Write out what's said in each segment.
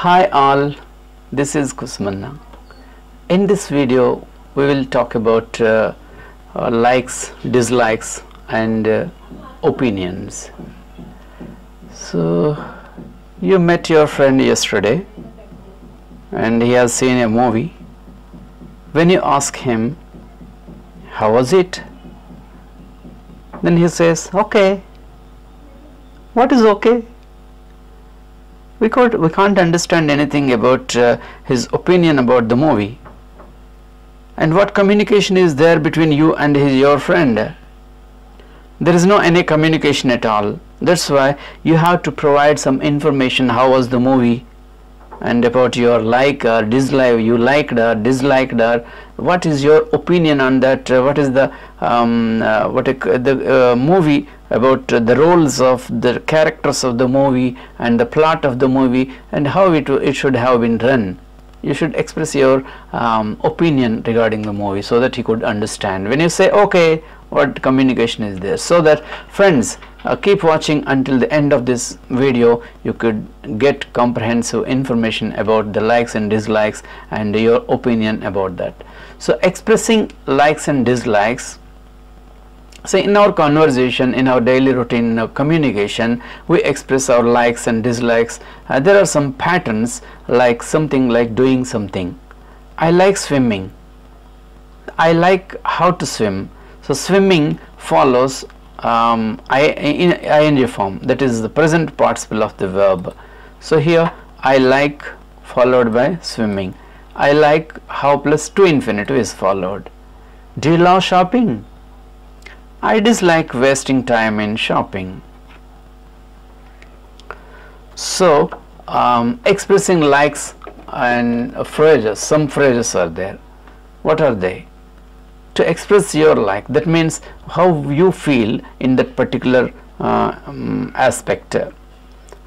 Hi all, this is Kusumanna. In this video, we will talk about uh, uh, likes, dislikes, and uh, opinions. So, you met your friend yesterday, and he has seen a movie. When you ask him, How was it? Then he says, Okay. What is okay? We could we can't understand anything about uh, his opinion about the movie. And what communication is there between you and his your friend? There is no any communication at all. That's why you have to provide some information how was the movie? And about your like or dislike you liked or disliked or what is your opinion on that? Uh, what is the um, uh, what a, the uh, movie about the roles of the characters of the movie and the plot of the movie and how it, it should have been run. You should express your um, opinion regarding the movie so that he could understand. When you say okay what communication is there? So that friends uh, keep watching until the end of this video. You could get comprehensive information about the likes and dislikes and your opinion about that. So expressing likes and dislikes so in our conversation in our daily routine uh, communication we express our likes and dislikes. Uh, there are some patterns like something like doing something. I like swimming. I like how to swim. So swimming follows um, I, in ing form. That is the present participle of the verb. So here i like followed by swimming. I like how plus to infinitive is followed. Do you love shopping I dislike wasting time in shopping. So, um, expressing likes and phrases, some phrases are there. What are they? To express your like, that means how you feel in that particular uh, um, aspect.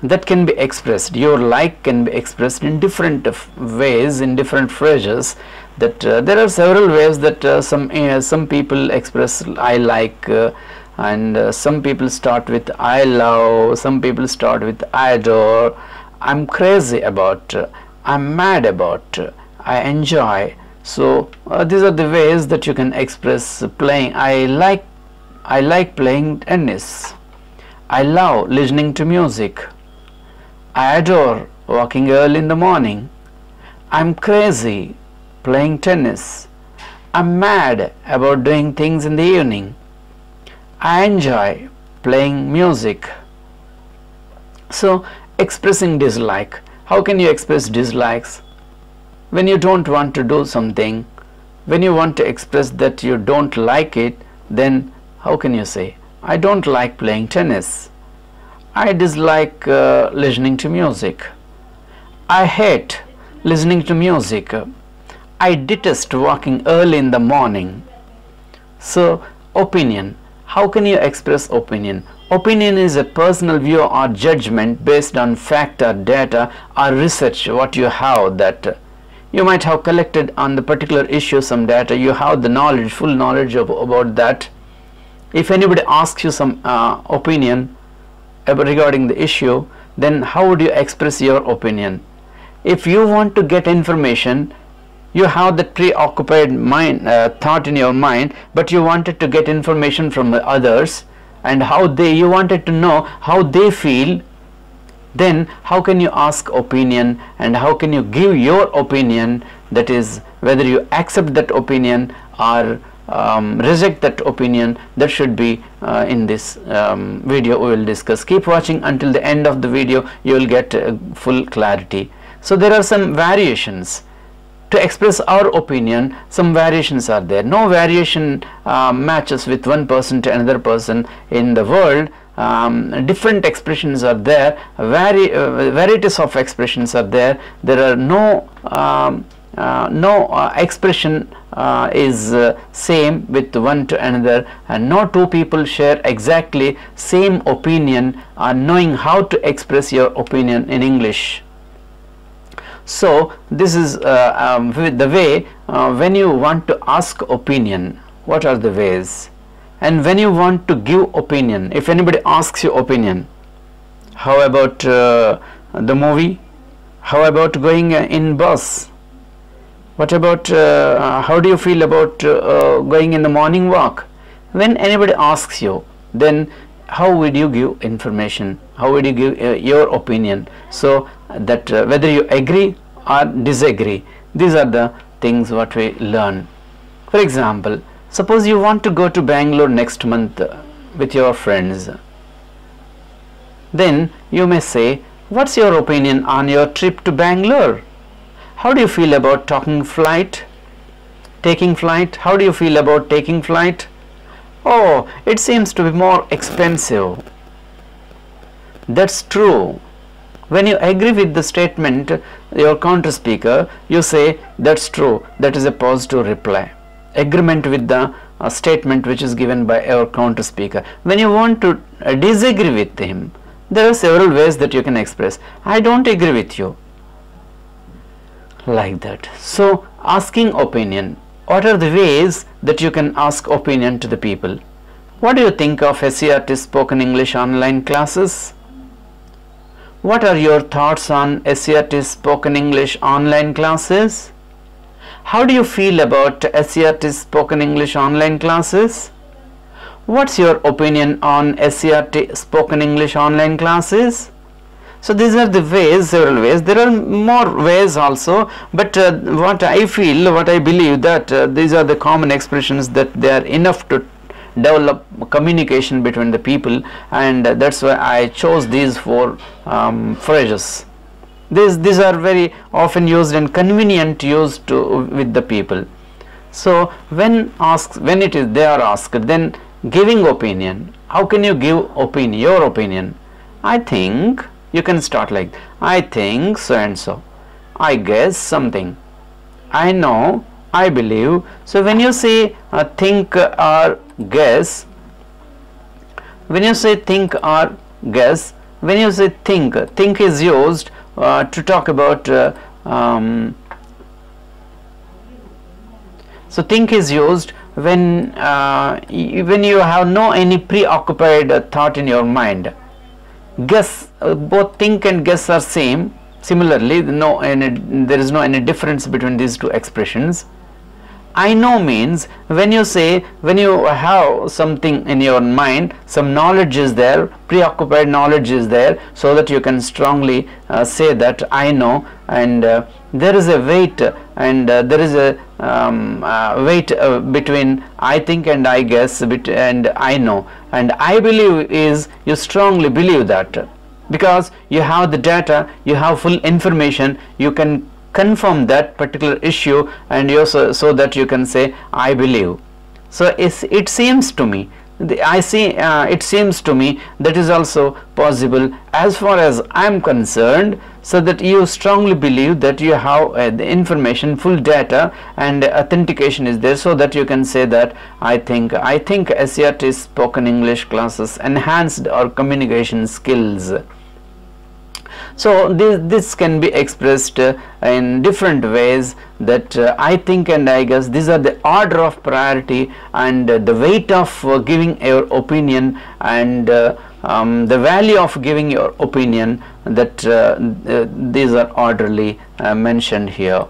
That can be expressed. Your like can be expressed in different ways, in different phrases. That uh, there are several ways that uh, some uh, some people express I like uh, and uh, some people start with I love some people start with I adore. I'm crazy about I'm mad about I enjoy. So uh, these are the ways that you can express playing. I like I like playing tennis. I love listening to music I adore walking early in the morning I'm crazy playing tennis. I'm mad about doing things in the evening. I enjoy playing music. So, expressing dislike. How can you express dislikes? When you don't want to do something, when you want to express that you don't like it, then how can you say, I don't like playing tennis. I dislike uh, listening to music. I hate listening to music. I detest walking early in the morning. So, opinion. How can you express opinion? Opinion is a personal view or judgment based on fact or data or research what you have that you might have collected on the particular issue some data you have the knowledge full knowledge of, about that if anybody asks you some uh, opinion regarding the issue then how would you express your opinion? If you want to get information you have that preoccupied mind uh, thought in your mind but you wanted to get information from others and how they you wanted to know how they feel then how can you ask opinion and how can you give your opinion? That is whether you accept that opinion or um, reject that opinion that should be uh, in this um, video we will discuss. Keep watching until the end of the video you will get uh, full clarity. So there are some variations. To express our opinion some variations are there. No variation uh, matches with one person to another person in the world. Um, different expressions are there. Vari uh, varieties of expressions are there. There are no um, uh, no uh, expression uh, is uh, same with one to another and no two people share exactly same opinion on knowing how to express your opinion in English so, this is uh, um, the way uh, when you want to ask opinion, what are the ways? And when you want to give opinion, if anybody asks you opinion, how about uh, the movie? how about going uh, in bus what about uh, how do you feel about uh, going in the morning walk? When anybody asks you then how would you give information? How would you give uh, your opinion? So that uh, whether you agree or disagree these are the things what we learn. For example suppose you want to go to bangalore next month uh, with your friends. Then you may say what's your opinion on your trip to bangalore how do you feel about talking flight? Taking flight? How do you feel about taking flight? Oh it seems to be more expensive. That's true. When you agree with the statement your counter speaker you say that's true. That is a positive reply. Agreement with the uh, statement which is given by our counter speaker. When you want to uh, disagree with him there are several ways that you can express. I don't agree with you like that. So asking opinion. What are the ways that you can ask opinion to the people? What do you think of SCERT spoken english online classes? What are your thoughts on SCERT spoken english online classes? How do you feel about SCERT spoken english online classes? What's your opinion on SCERT spoken English online classes? So these are the ways, several ways. There are more ways also, but uh, what I feel, what I believe that uh, these are the common expressions that they are enough to develop communication between the people and uh, that's why I chose these four um, phrases. These, these are very often used and convenient used to with the people. So when asked, when it is they are asked, then giving opinion how can you give opinion your opinion i think you can start like i think so and so. I guess something. I know. I believe. So when you say uh, think or guess when you say think or guess when you say think think is used uh, to talk about uh, um, so think is used when uh, when you have no any preoccupied uh, thought in your mind guess uh, both think and guess are same. Similarly no any, there is no any difference between these two expressions. I know means when you say when you have something in your mind some knowledge is there preoccupied knowledge is there so that you can strongly uh, say that I know and uh, there is a weight and uh, there is a um, uh, weight uh, between I think and I guess and I know and I believe is you strongly believe that. Because you have the data you have full information you can confirm that particular issue and you so, so that you can say I believe. So it seems to me the, I see uh, it seems to me that is also possible. As far as I am concerned so that you strongly believe that you have uh, the information full data and authentication is there so that you can say that I think I think SCERT spoken English classes enhanced our communication skills. So this, this can be expressed uh, in different ways that uh, I think and I guess these are the order of priority and the weight of uh, giving your opinion and uh, um, the value of giving your opinion that uh, these are orderly mentioned here.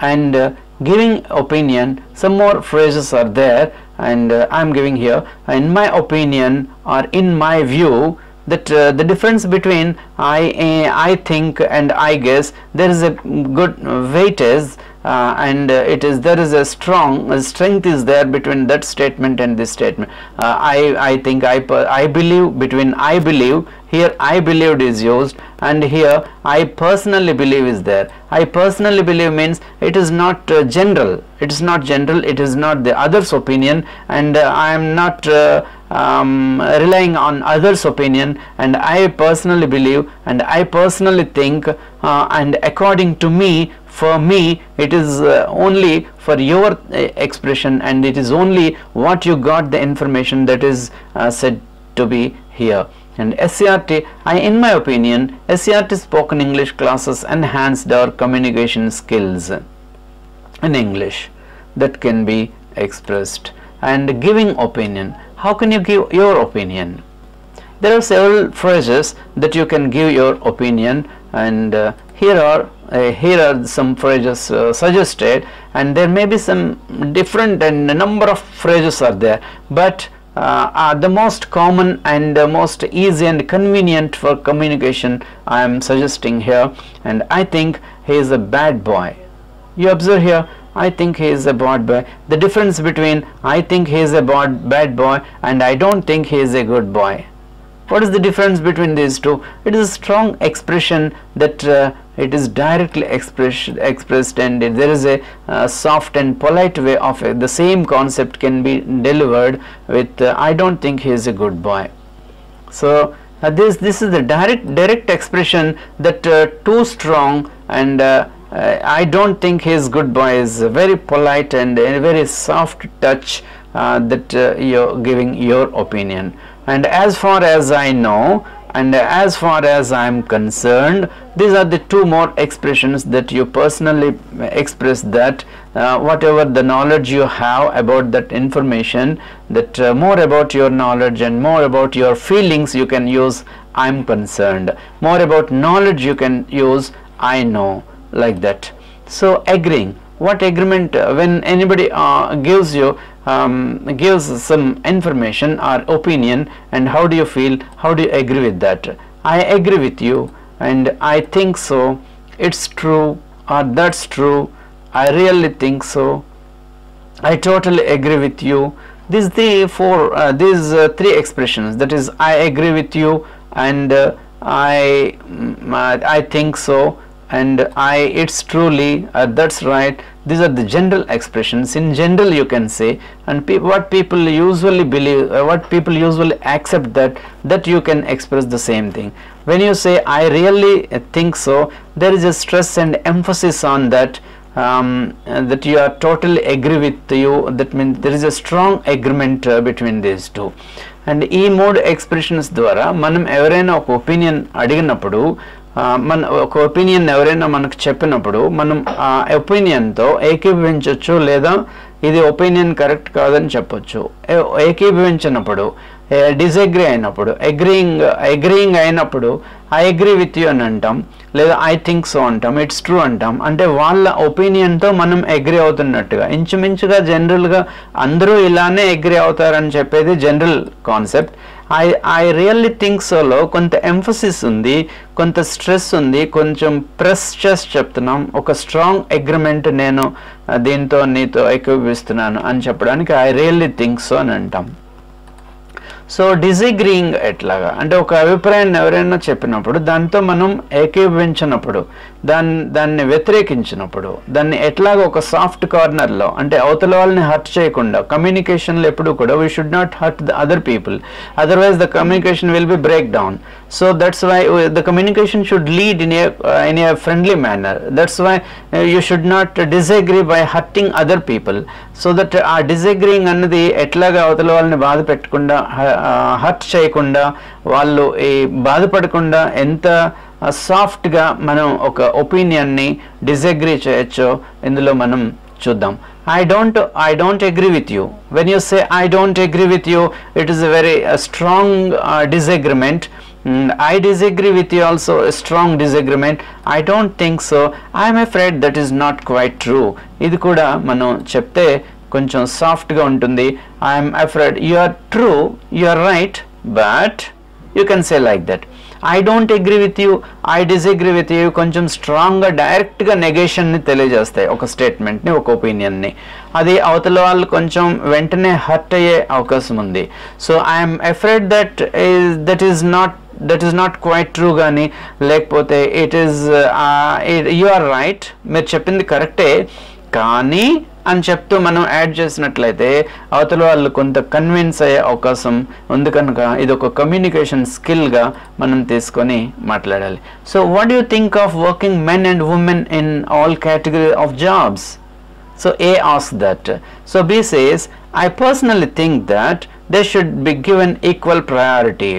And giving opinion some more phrases are there and I am giving here in my opinion or in my view that uh, the difference between I, uh, I think and I guess there is a good weightage uh, and uh, it is there is a strong uh, strength is there between that statement and this statement. Uh, I, I think I, I believe between I believe here I believed is used and here I personally believe is there. I personally believe means it is not uh, general. It is not general it is not the others opinion and uh, I am not um, relying on others opinion and I personally believe and I personally think and according to me for me it is uh, only for your uh, expression and it is only what you got the information that is uh, said to be here and SCERT, I, in my opinion, SCERT spoken English classes enhanced our communication skills in English that can be expressed and giving opinion. How can you give your opinion? There are several phrases that you can give your opinion and uh, here are uh, here are some phrases uh, suggested and there may be some different and a number of phrases are there. But uh, are the most common and the most easy and convenient for communication I am suggesting here and I think he is a bad boy. You observe here I think he is a bad boy. The difference between I think he is a bad, bad boy and I don't think he is a good boy what is the difference between these two? It is a strong expression that uh, it is directly express, expressed and there is a uh, soft and polite way of it. the same concept can be delivered with uh, I don't think he is a good boy. So uh, this this is the direct direct expression that uh, too strong and uh, I don't think his good boy is very polite and a very soft touch that you're giving your opinion and as far as I know and as far as I am concerned these are the two more expressions that you personally express that uh, whatever the knowledge you have about that information that uh, more about your knowledge and more about your feelings you can use I am concerned. More about knowledge you can use I know like that. So agreeing. What agreement uh, when anybody uh, gives you um, gives some information or opinion and how do you feel? How do you agree with that? I agree with you and I think so. It's true or that's true. I really think so. I totally agree with you. These the four uh, these uh, three expressions that is I agree with you and uh, I mm, I think so and I it's truly uh, that's right these are the general expressions in general you can say and pe what people usually believe uh, what people usually accept that that you can express the same thing when you say I really think so there is a stress and emphasis on that um, that you are totally agree with you that means there is a strong agreement uh, between these two and ఈ మూడు expressions ద్వారా మనం ఎవరైనా ఒక opinion అడిగినప్పుడు మన ఒక opinion ఎవరైనా మనకు చెప్పినప్పుడు మనం ఆ ఒపీనియన్తో ఏకీభవించవచ్చు లేదా ఇది ఒపీనియన్ కరెక్ట్ కాదని చెప్పొచ్చు. ఏకీభవించినప్పుడు డిసగ్రీ అయినప్పుడు అగ్రీయింగ్ అగ్రీయింగ్ అయినప్పుడు ఐ అగ్రీ విత్ యూ అని అంటాం లేదా ఐ థింక్ సో అంటాం ఇట్స్ ట్రూ అంటాం. అంటే వాళ్ళ ఒపీనియన్తో మనం అగ్రీ అవుతున్నట్టుగా ఇంచుమించుగా జనరల్గా అందరూ ఇలానే అగ్రీ అవుతారని చెప్పేది general concept I I really think solo కొంత ఎంఫసిస్ ఉంది కొంత స్ట్రెస్ ఉంది కొంచెం ప్రెస్ చేసి చెప్తున్నాం. ఒక స్ట్రాంగ్ అగ్రిమెంట్ నేను దీంతో నీతో ఏకీభవిస్తున్నాను అని చెప్పడానికి ఐ రియల్లీ థింక్ సో అని అంటాం. సో డిజిగ్రీయింగ్ ఎట్లాగా అంటే ఒక అభిప్రాయాన్ని ఎవరైనా చెప్పినప్పుడు దాంతో మనం ఏకీభవించినప్పుడు దాన్ని దాన్ని వ్యతిరేకించినప్పుడు దాన్ని ఎట్లాగ ఒక సాఫ్ట్ కార్నర్లో అంటే అవతల వాళ్ళని హర్ట్ చేయకుండా కమ్యూనికేషన్లో ఎప్పుడు కూడా we should not hurt the other people otherwise the communication will be break down so that's why the communication should lead in a in a friendly manner that's why you should not disagree by hurting other people So that ఆ disagreeing అన్నది ఎట్లాగా అవతల వాళ్ళని బాధ పెట్టకుండా hurt చేయకుండా వాళ్ళు ఈ బాధపడకుండా ఎంత సాఫ్ట్గా మనం ఒక ఒపీనియన్ని డిజగ్రీ చేయొచ్చో ఇందులో మనం చూద్దాం. I don't I don't agree with you when you say I don't agree with you it is a very strong disagreement mm, I disagree with you also a strong disagreement I don't think so I am afraid that is not quite true ఇది కూడా మనం చెప్తే కొంచెం సాఫ్ట్గా ఉంటుంది I'm afraid you are true you are right but you can say like that I don't agree with you I disagree with you కొంచెం స్ట్రాంగ్గా డైరెక్ట్గా నెగేషన్ని తెలియజేస్తాయి ఒక స్టేట్మెంట్ని ఒక ఒపీనియన్ని అది అవతల వాళ్ళు కొంచెం వెంటనే హర్ట్ అయ్యే అవకాశం ఉంది. So I'm afraid that is that is not that is not quite true కానీ లేకపోతే it is you are right మీరు చెప్పింది కరెక్టే కానీ అని చెప్తూ మనం యాడ్ చేసినట్లయితే అవతల వాళ్ళు కొంత కన్విన్స్ అయ్యే అవకాశం ఉంది కనుక ఇది ఒక కమ్యూనికేషన్ స్కిల్గా మనం తీసుకొని మాట్లాడాలి so what you think of working men and women in all category of jobs so A as that so be says I personally think that they should be given equal priority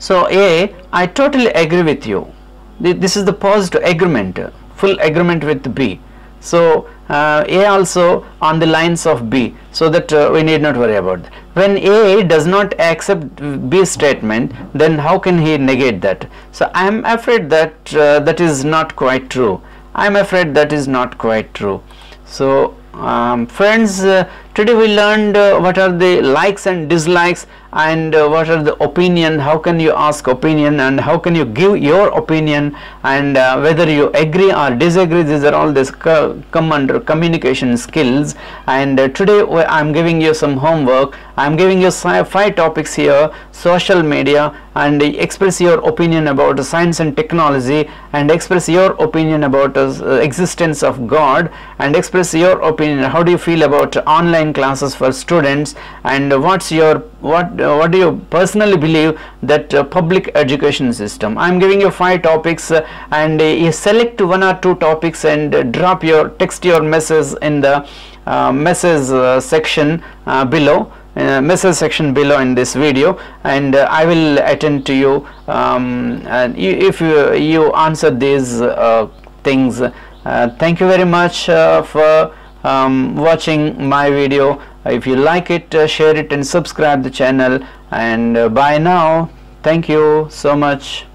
So A, I totally agree with you. This is the positive agreement, full agreement with B. so uh, A also on the lines of B so that uh, we need not worry about that. When A does not accept B statement then how can he negate that? So I am afraid that uh, that is not quite true. I am afraid that is not quite true. So um, friends uh, today we learned uh, what are the likes and dislikes and uh, what are the opinion how can you ask opinion and how can you give your opinion and uh, whether you agree or disagree these are all this co come under communication skills. And uh, today I'm giving you some homework. I'm giving you five topics here social media and express your opinion about science and technology and express your opinion about uh, existence of God and express your opinion how do you feel about online classes for students. And what's your what uh, what do you personally believe that uh, public education system? I'm giving you five topics uh, and uh, you select one or two topics and uh, drop your text your message in the uh, message section below uh, message section below in this video. And uh, I will attend to you um, and if you, you answer these uh, things. Thank you very much for um, watching my video. If you like it uh, share it and subscribe the channel. And uh, bye now. Thank you so much